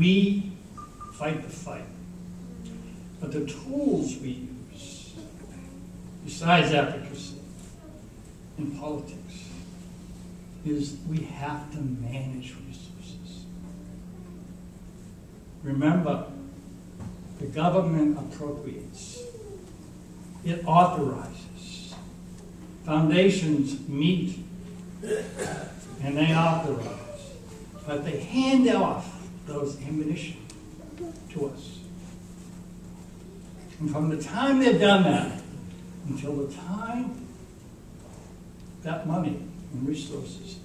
We fight the fight. But the tools we use, besides advocacy in politics, is we have to manage resources. Remember, the government appropriates, it authorizes. Foundations meet and they authorize, but they hand off those ammunition to us. And from the time they've done that until the time that money and resources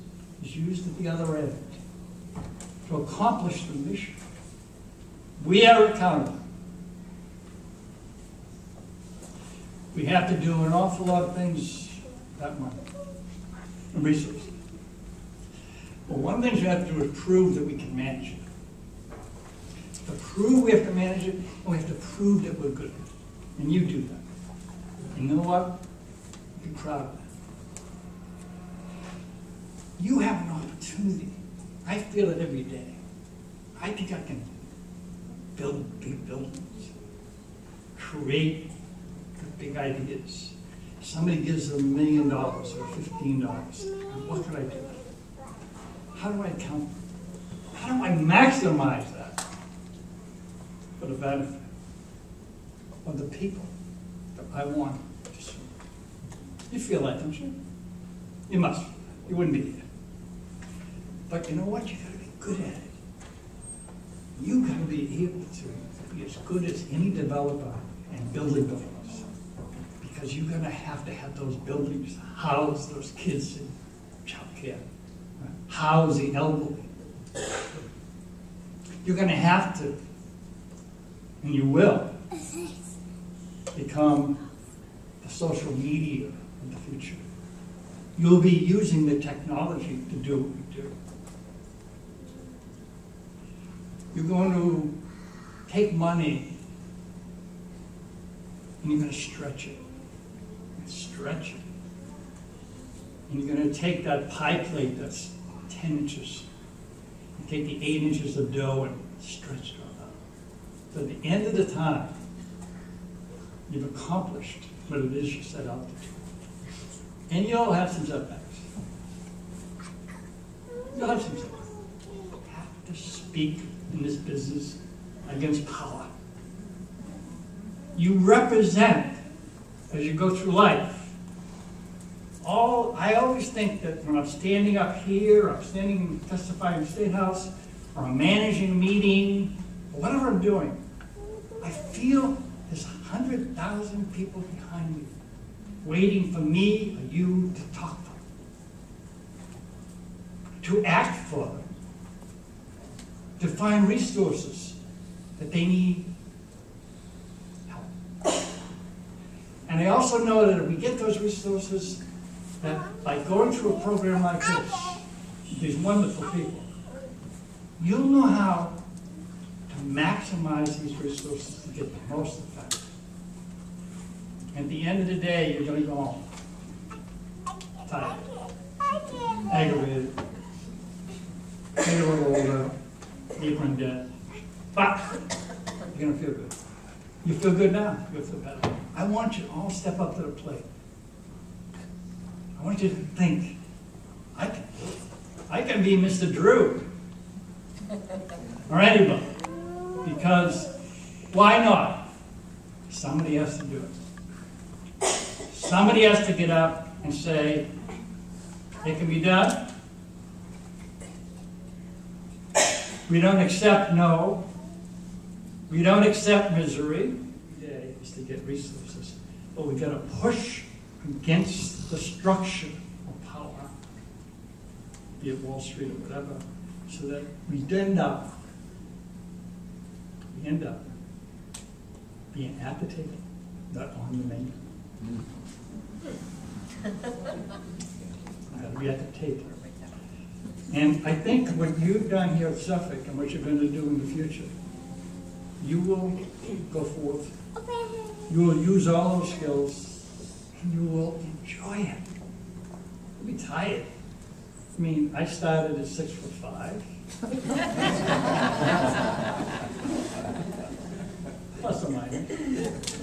is used at the other end to accomplish the mission, we are accountable. We have to do an awful lot of things that money and resources. But one of the things we have to do is prove that we can manage it. Prove we have to manage it, and we have to prove that we're good at it. And you do that. You know what? Be proud of that. You have an opportunity. I feel it every day. I think I can build big buildings, create big ideas. Somebody gives a million dollars or fifteen dollars. What could I do? How do I count? How do I maximize for the benefit of the people that I want to serve? You feel that, don't you? You must. You wouldn't be here. But you know what? You gotta be good at it. You gotta be able to be as good as any developer and building buildings. Because you're gonna have to have those buildings house those kids in childcare, house the elderly. You're gonna have to, and you will, become the social media of the future. You'll be using the technology to do what we do. You're going to take money and you're going to stretch it. And stretch it. And you're going to take that pie plate that's 10 inches, and take the 8 inches of dough and stretch it all out. At the end of the time, you've accomplished what it is you set out to do. And you'll have some setbacks. You'll have some setbacks. You have to speak in this business against power. You represent, as you go through life, all, I always think that when I'm standing up here, I'm standing testifying in the State House, or I'm managing a meeting, or whatever I'm doing, I feel there's a hundred thousand people behind me waiting for me or you to talk for them, to act for them, to find resources that they need help. And I also know that if we get those resources, that by going through a program like this, these wonderful people, you'll know how maximize these resources to get the most effective. At the end of the day, you're gonna go home. Tired, aggravated, maybe a little older, deeper debt, but you're gonna feel good. You feel good now, you'll feel better. I want you to all step up to the plate. I want you to think, I can, I can be Mr. Drew. Or anybody. Because, why not? Somebody has to do it. Somebody has to get up and say, it can be done. We don't accept no. We don't accept misery. Today is to get resources. But we've gotta push against the structure of power, be it Wall Street or whatever, so that we end up, end up being at the table, not on the menu. Hmm. We gotta be at the table. And I think what you've done here at Suffolk and what you're gonna do in the future, you will go forth, you will use all those skills, and you will enjoy it. You'll be tired. I mean, I started at six foot five, Plus or minus.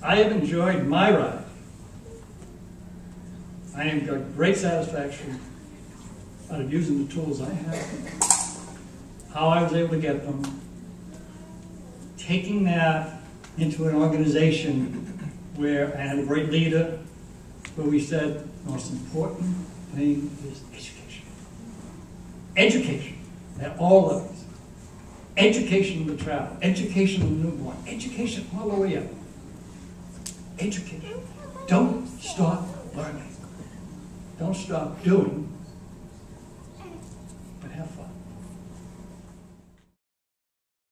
I have enjoyed my ride. I have got great satisfaction out of using the tools I have, how I was able to get them, taking that into an organization where I had a great leader, where we said, the most important thing is education. Education at all levels. Education of the child, education of the newborn, education all the way up. Education. Don't stop learning. Don't stop doing